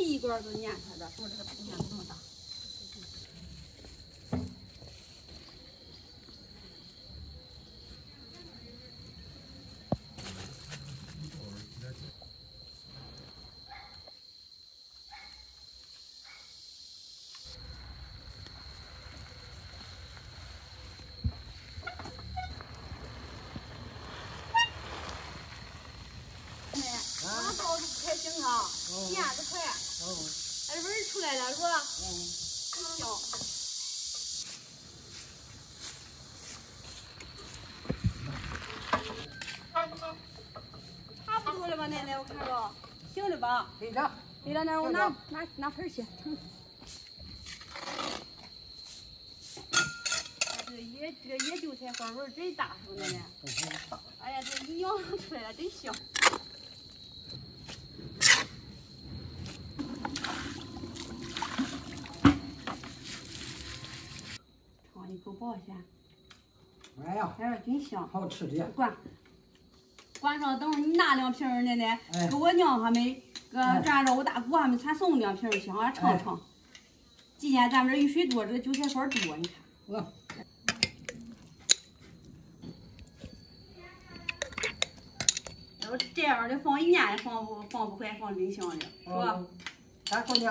一管都粘上了，说这个土面这么大。哎，光包子不开心啊，面子快。哎，味儿出来了是吧？嗯，香。差不多了吧，奶奶，我看着，行了吧？对着。对了，那我拿拿拿盆去。这野这个野韭菜花味儿真大，是不奶奶？哎呀，这一咬出来了，真香。尝一口保鲜。哎呀，哎，真香，好吃的。管，管上，等会儿你拿两瓶，奶奶给我娘他们，搁转着我大姑他们全送两瓶去，俺尝尝。今年咱们这雨水多，这个韭菜花多，你看。我。我这样的放一年也放不放不坏，放冰箱里，是吧？咱过年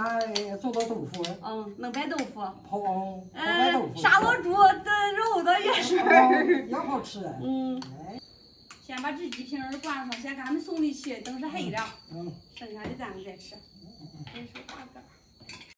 做个豆腐。嗯，弄白豆腐。泡泡白豆腐。杀老猪的肉的也是。也好吃。嗯。先把这几瓶儿灌上，先给他们送回去，等是黑了。嗯。剩下的咱们再吃。再说大个。